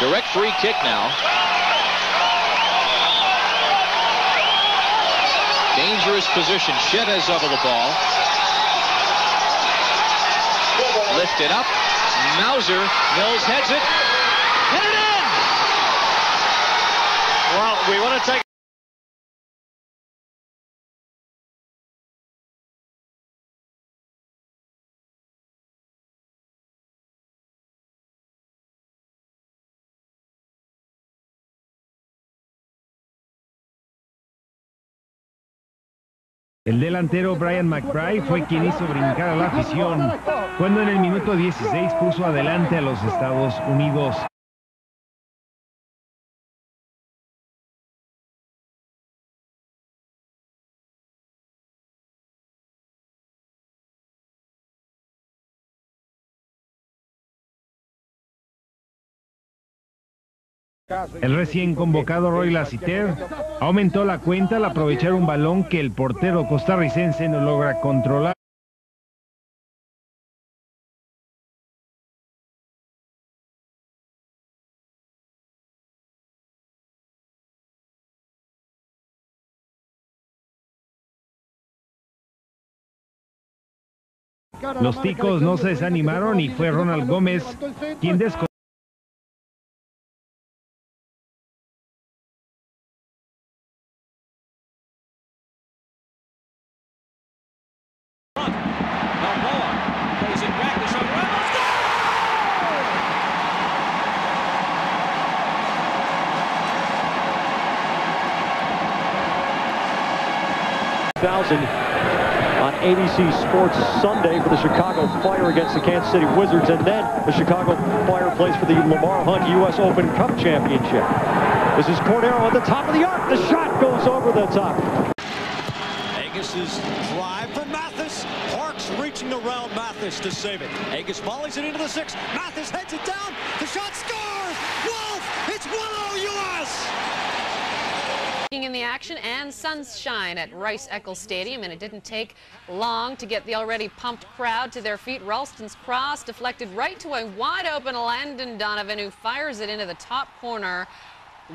Direct free kick now. Dangerous position. Chavez over the ball. Lifted up. Mauser. Mills heads it. Hit it in! Well, we want to take El delantero Brian McBride fue quien hizo brincar a la afición cuando en el minuto 16 puso adelante a los Estados Unidos. El recién convocado Roy Lassiter Aumentó la cuenta al aprovechar un balón que el portero costarricense no logra controlar. Los ticos no se desanimaron y fue Ronald Gómez quien descontó. 2000 on ABC Sports Sunday for the Chicago Fire against the Kansas City Wizards. And then the Chicago Fire plays for the Lamar Hunt U.S. Open Cup Championship. This is Cordero at the top of the arc. The shot goes over the top. Agoos's drive for Mathis. Parks reaching around Mathis to save it. Agoos volleys it into the six. Mathis heads it down. The shot scores. In the action and sunshine at Rice Eccles Stadium, and it didn't take long to get the already pumped crowd to their feet. Ralston's cross deflected right to a wide open Landon Donovan, who fires it into the top corner.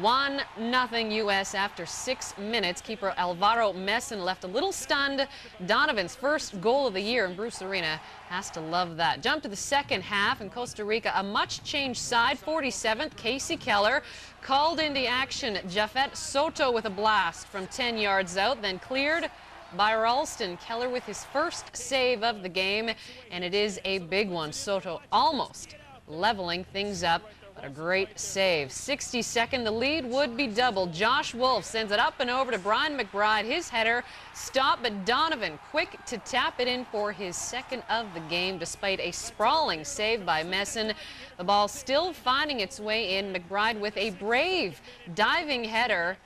1 nothing U.S. after six minutes. Keeper Alvaro Mesén left a little stunned. Donovan's first goal of the year in Bruce Arena has to love that. Jump to the second half in Costa Rica. A much changed side. 47th, Kasey Keller called into action. Jafet Soto with a blast from 10 yards out, then cleared by Ralston. Keller with his first save of the game, and it is a big one. Soto almost leveling things up a great save. 62nd, the lead would be doubled. Josh Wolff sends it up and over to Brian McBride. His header stopped, but Donovan quick to tap it in for his second of the game, despite a sprawling save by Mesén. The ball still finding its way in. McBride with a brave diving header.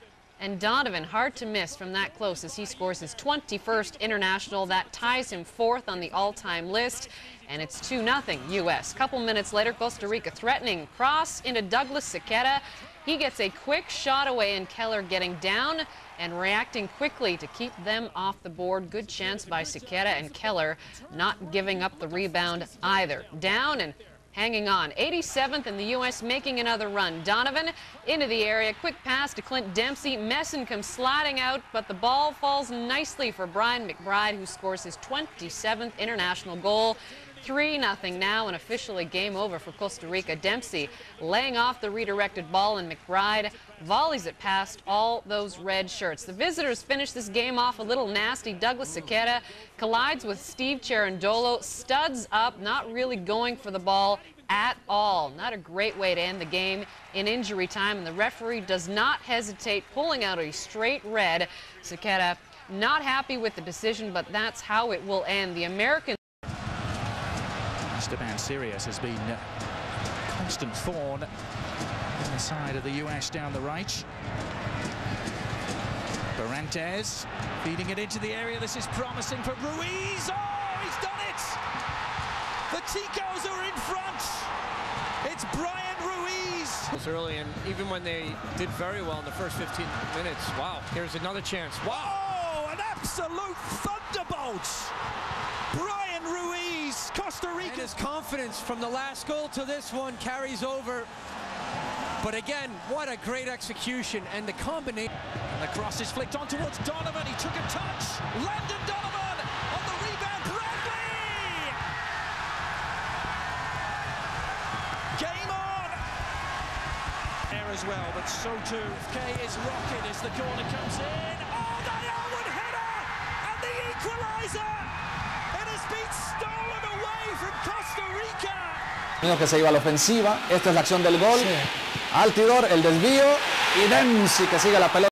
And Donovan, hard to miss from that close as he scores his 21st international. That ties him fourth on the all-time list and it's 2-0 U.S. Couple minutes later, Costa Rica threatening cross into Douglas Sequeira. He gets a quick shot away and Keller getting down and reacting quickly to keep them off the board. Good chance by Sequeira and Keller not giving up the rebound either. Down and hanging on. 87th in the U.S. making another run. Donovan into the area. Quick pass to Clint Dempsey. Mesén comes sliding out, but the ball falls nicely for Brian McBride, who scores his 27th international goal. 3 0 now and officially game over for Costa Rica. Dempsey laying off the redirected ball and McBride volleys it past all those red shirts. The visitors finish this game off a little nasty. Douglas Sequeira collides with Steve Cherundolo, studs up, not really going for the ball at all. Not a great way to end the game in injury time, and the referee does not hesitate, pulling out a straight red. Sequeira not happy with the decision, but that's how it will end. The American Esteban Sirius has been a constant thorn in the side of the US down the right. Barrantes feeding it into the area. This is promising for Ruiz. Oh, he's done it! The Ticos are in front. It's Bryan Ruiz. Was early, and even when they did very well in the first 15 minutes, wow, here's another chance. Wow! Oh, an absolute thunderbolt! Bryan Ruiz, Costa Rica. And his confidence from the last goal to this one carries over. But again, what a great execution and the combination. And the cross is flicked on towards Donovan. He took a touch. Landon Donovan on the rebound. Bradley! Game on! There as well, but so too. Kay is rocking as the corner comes in. Oh, the Elwood header! And the equalizer! Que se iba a la ofensiva. Esta es la acción del gol. Altidor, el desvío y Dempsey que sigue la pelota.